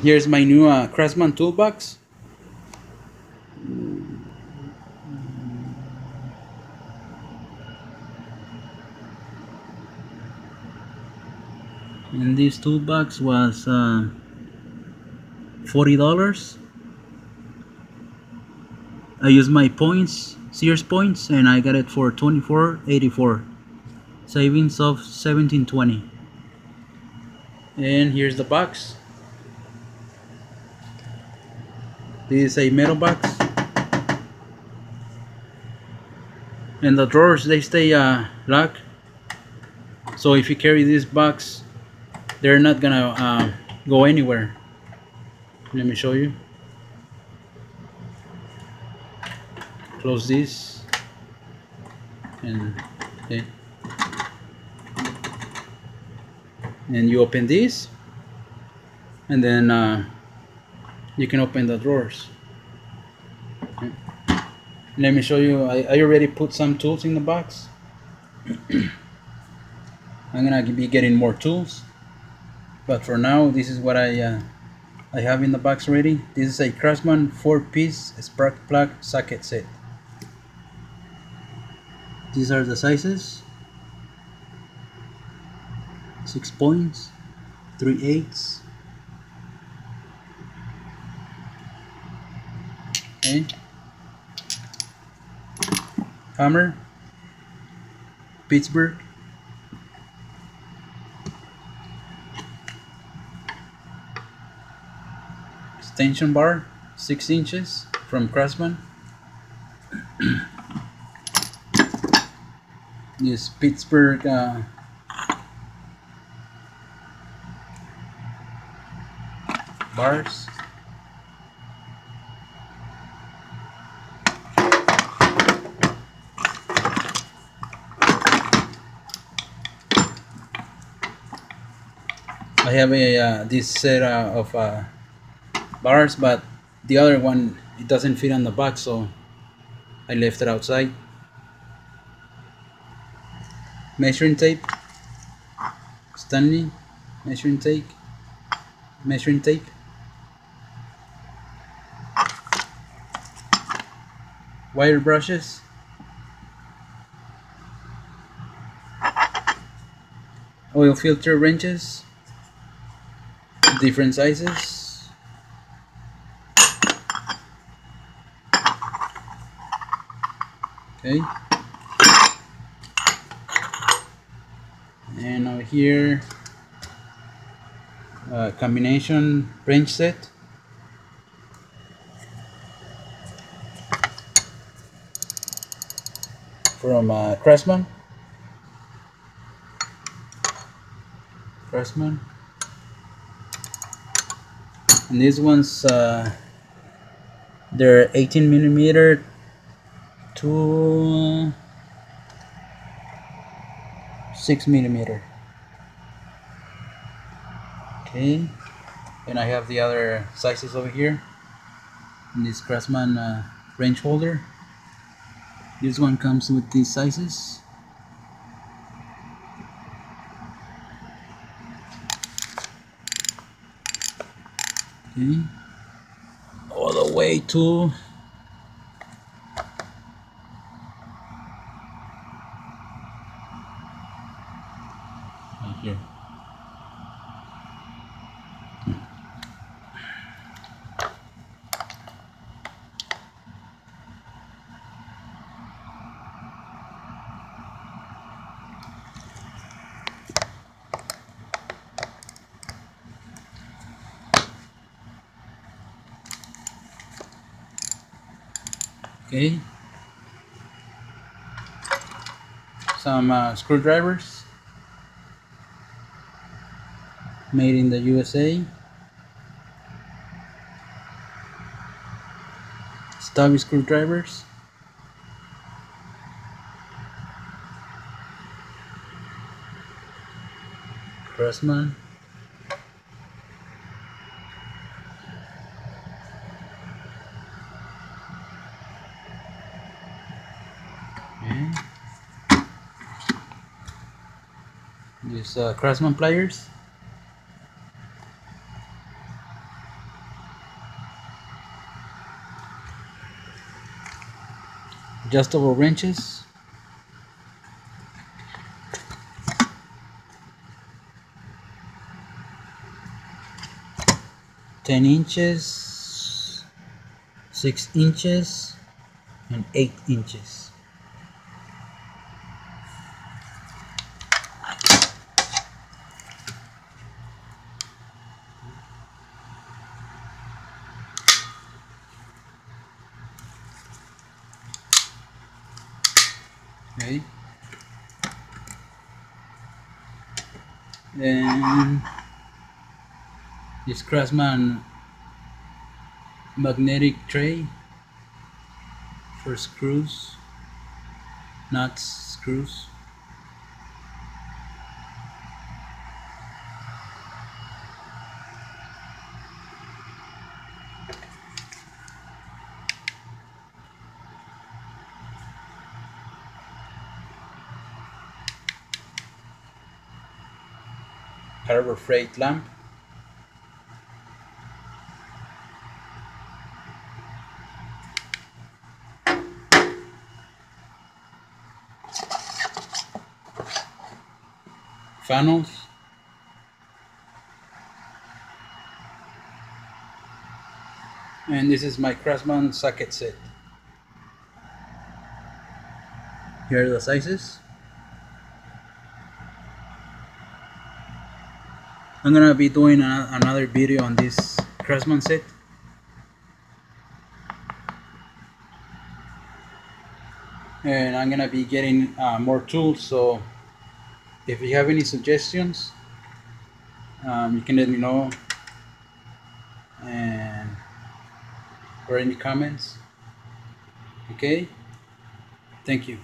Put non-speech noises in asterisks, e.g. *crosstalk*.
Here's my new uh, Craftsman toolbox. And this toolbox was uh, $40. I used my points, Sears points, and I got it for 24.84, savings of 17.20. And here's the box. This is a metal box. And the drawers they stay uh, locked. So if you carry this box, they're not gonna uh, go anywhere. Let me show you. Close this and okay. And you open this and then uh, you can open the drawers. Okay. Let me show you. I, I already put some tools in the box. *clears throat* I'm gonna be getting more tools, but for now, this is what I uh, I have in the box ready. This is a Craftsman 4-piece spark plug socket set. These are the sizes. 6 points, 3 eighths. Okay. Hammer. Pittsburgh. extension bar 6 inches from Craftsman *clears throat* this Pittsburgh uh, bars I have a uh, this set uh, of uh, bars but the other one it doesn't fit on the box so I left it outside. Measuring tape. Stanley. Measuring tape. Measuring tape. Wire brushes. Oil filter wrenches different sizes? Okay. And over here uh, combination wrench set. From uh, Craftsman and these ones uh, they're 18 millimeter to 6 millimeter. Okay. And I have the other sizes over here. In this Craftsman uh, wrench holder. This one comes with these sizes all the way to right here okay. Some uh, screwdrivers. Made in the USA stubby screwdrivers. Craftsman Use uh, Craftsman pliers. Adjustable wrenches. Ten inches, six inches, and eight inches. Okay. This Craftsman magnetic tray for screws nuts screws Harbor Freight lamp. Funnels. And this is my Craftsman socket set. Here are the sizes I'm gonna be doing a, another video on this Craftsman set. And I'm gonna be getting uh, more tools so if you have any suggestions um, you can let me know. And or any comments. Okay? Thank you